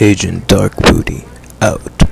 Agent Dark Booty out.